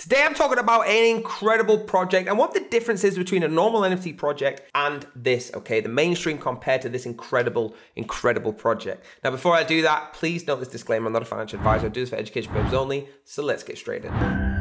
Today I'm talking about an incredible project and what the difference is between a normal NFT project and this, okay? The mainstream compared to this incredible, incredible project. Now, before I do that, please note this disclaimer, I'm not a financial advisor, I do this for education purposes only, so let's get straight in.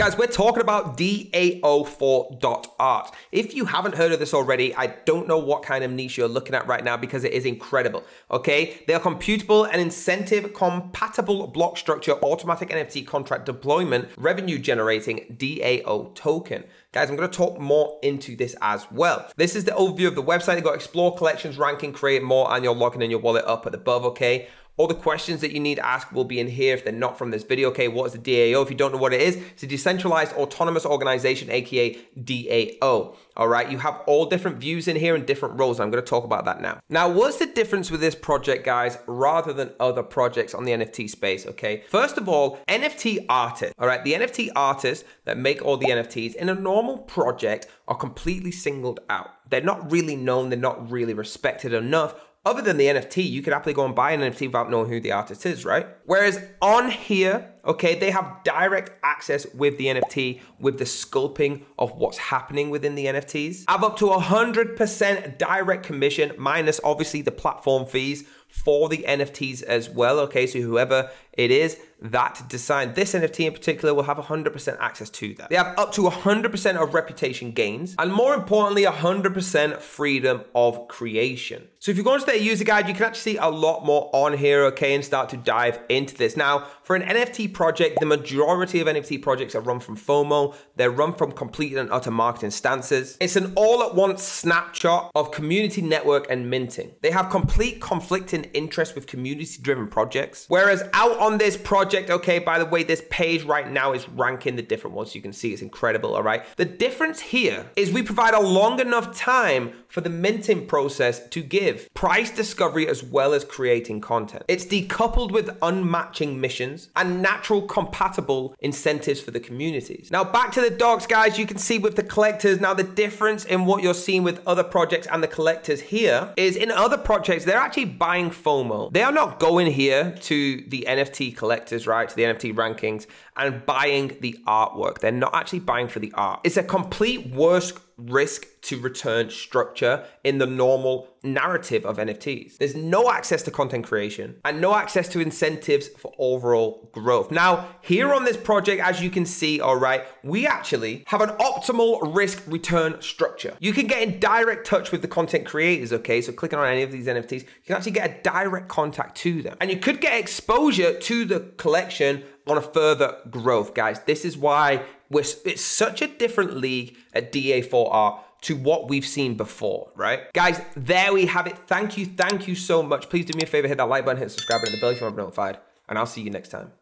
Guys, we're talking about DAO4.art. If you haven't heard of this already, I don't know what kind of niche you're looking at right now because it is incredible, okay? They are computable and incentive compatible block structure, automatic NFT contract deployment, revenue generating DAO token. Guys, I'm going to talk more into this as well. This is the overview of the website. You've got explore collections, ranking, create more, and you're logging in your wallet up at the above, okay? All the questions that you need to ask will be in here if they're not from this video. Okay, what is the DAO? If you don't know what it is, it's a decentralized autonomous organization, aka DAO. All right, you have all different views in here and different roles. I'm going to talk about that now. Now, what's the difference with this project, guys, rather than other projects on the NFT space? Okay, first of all, NFT artists. All right, the NFT artists that make all the NFTs in a normal project are completely singled out. They're not really known, they're not really respected enough other than the NFT, you could happily go and buy an NFT without knowing who the artist is, right? Whereas on here, okay, they have direct access with the NFT, with the sculpting of what's happening within the NFTs. I have up to 100% direct commission, minus obviously the platform fees for the NFTs as well, okay? So whoever it is that design this NFT in particular will have 100% access to that. They have up to 100% of reputation gains and more importantly, 100% freedom of creation. So if you go into their user guide, you can actually see a lot more on here, okay, and start to dive into this. Now, for an NFT project, the majority of NFT projects are run from FOMO. They're run from complete and utter marketing stances. It's an all-at-once snapshot of community network and minting. They have complete conflicting interest with community-driven projects, whereas out on this project, okay, by the way, this page right now is ranking the different ones. You can see it's incredible, all right? The difference here is we provide a long enough time for the minting process to give price discovery as well as creating content. It's decoupled with unmatching missions and natural compatible incentives for the communities. Now back to the docs, guys, you can see with the collectors, now the difference in what you're seeing with other projects and the collectors here is in other projects, they're actually buying FOMO. They are not going here to the NFT collectors, right, to the NFT rankings and buying the artwork. They're not actually buying for the art. It's a complete worst risk to return structure in the normal narrative of NFTs. There's no access to content creation and no access to incentives for overall growth. Now, here on this project, as you can see, all right, we actually have an optimal risk return structure. You can get in direct touch with the content creators, okay? So clicking on any of these NFTs, you can actually get a direct contact to them. And you could get exposure to the collection on a further growth, guys. This is why we're, it's such a different league at DAO4.art to what we've seen before, right? Guys, there we have it. Thank you, thank you so much. Please do me a favor, hit that like button, hit subscribe, and the bell if you want to be notified, and I'll see you next time.